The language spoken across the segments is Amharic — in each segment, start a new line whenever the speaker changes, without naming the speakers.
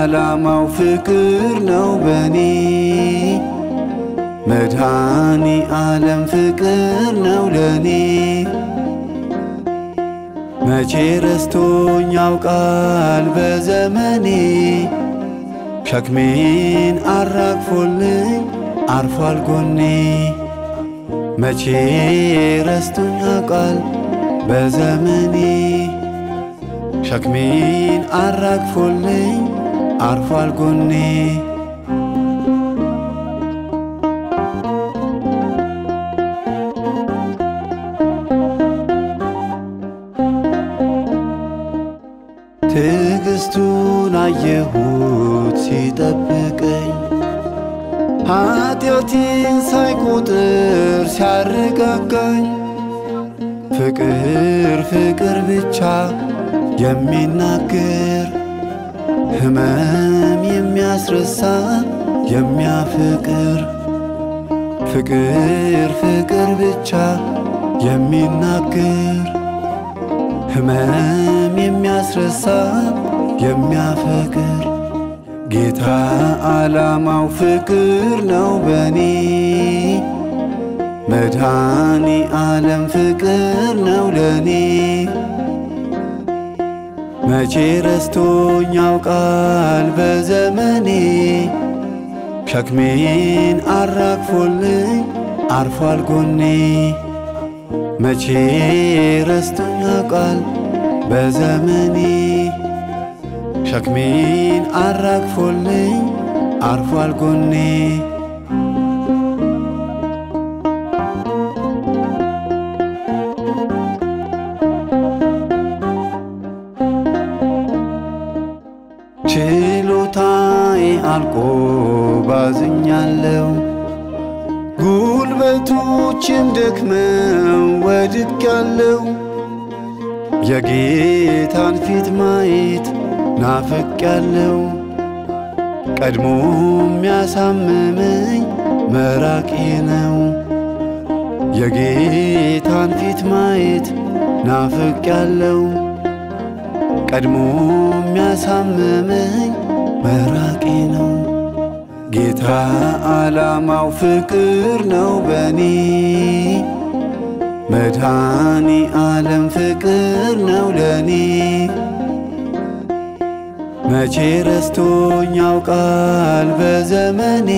ዓላማው ፍቅር ነው በኔ መድኃኒ ዓለም ፍቅር ነው ለኔ መቼ ረስቶኝ ያውቃል በዘመኔ። ሸክሜን አራግፎልኝ አርፏል ጎኔ። መቼ ረስቶኝ ያውቃል በዘመኔ። ሸክሜን አራግፎልኝ አርፏል ጎኔ ትዕግስቱን አየሁት ሲጠብቀኝ። ኃጢአቴን ሳይቆጥር ሲያረጋጋኝ። ፍቅር ፍቅር ብቻ የሚናገር ሕመም የሚያስረሳ የሚያፍቅር ፍቅር ፍቅር ብቻ የሚናገር። ሕመም የሚያስረሳ የሚያፈቅር ጌታ ዓላማው ፍቅር ነው በኔ። መድኃኒ ዓለም ፍቅር ነው ለኔ መቼ ረስቶኝ ያውቃል በዘመኔ? ሸክሜን አራግፎልኝ አርፏል ጎኔ። መቼ ረስቶኝ ያውቃል በዘመኔ? ሸክሜን አራግፎልኝ አርፏል ጎኔ አልቆ ባዝኛለው ጉልበቶችም ደክመው ወድቅ ያለው የጌታን ፊት ማየት ናፍቅ ያለው ቀድሞ የሚያሳምመኝ መራቄ ነው። የጌታን ፊት ማየት ናፍቅ ያለው ቀድሞ የሚያሳምመኝ መራቄ ነው። ጌታ ዓላማው ፍቅር ነው በኔ መድኃኒ ዓለም ፍቅር ነው ለኔ መቼ ረስቶኝ ያውቃል በዘመኔ።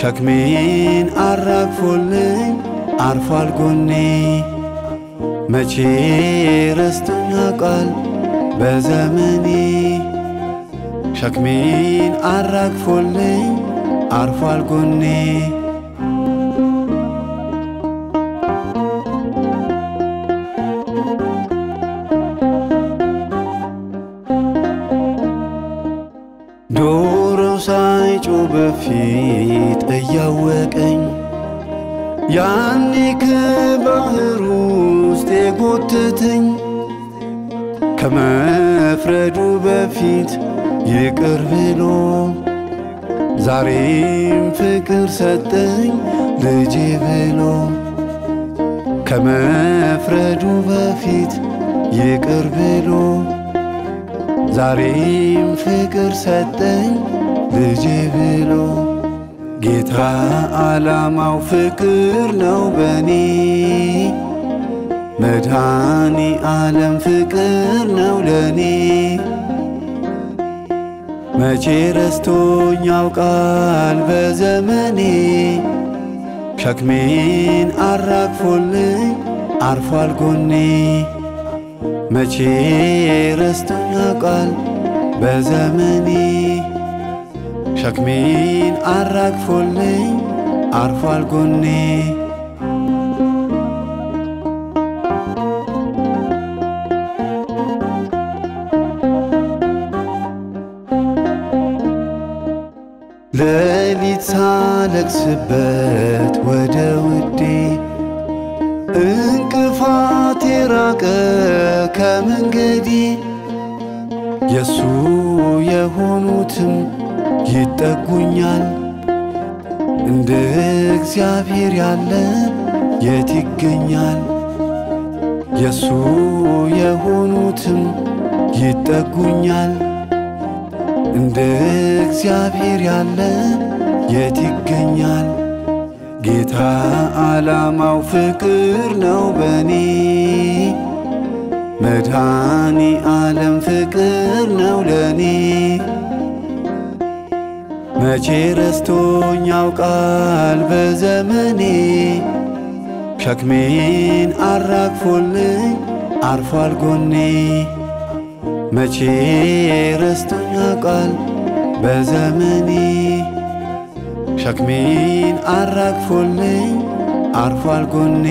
ሸክሜን አራግፎልኝ አርፏል ጎኔ። መቼ ረስቶኝ ያውቃል በዘመኔ ሸክሜን አራግፎልኝ አርፏል ጎኔ። ዶሮ ሳይጮ በፊት እያወቀኝ ያኔ ከባህር ውስጥ የጎተተኝ ከመፍረዱ በፊት ይቅር ብሎ ዛሬም ፍቅር ሰጠኝ ልጄ ብሎ ከመፍረዱ በፊት ይቅር ብሎ ዛሬም ፍቅር ሰጠኝ ልጄ ብሎ ጌታ ዓላማው ፍቅር ነው በኔ መድኃኒ ዓለም ፍቅር ነው ለኔ መቼ ረስቶኝ ያውቃል በዘመኔ? ሸክሜን አራግፎልኝ አርፏል ጎኔ። መቼ ረስቶኝ ያውቃል በዘመኔ? ሸክሜን አራግፎልኝ አርፏል ጎኔ ሳለቅስበት ወደ ውዴ እንቅፋት የራቀ ከመንገዴ የሱ የሆኑትም ይጠጉኛል። እንደ እግዚአብሔር ያለ የት ይገኛል? የሱ የሆኑትም ይጠጉኛል። እንደ እግዚአብሔር ያለ የት ይገኛል? ጌታ ዓላማው ፍቅር ነው በኔ መድኃኒ ዓለም ፍቅር ነው ለኔ መቼ ረስቶኝ ያውቃል በዘመኔ? ሸክሜን አራግፎልኝ አርፏል ጎኔ። መቼ ረስቶኝ ያውቃል በዘመኔ ሸክሜን አራግፎልኝ አርፏል ጎኔ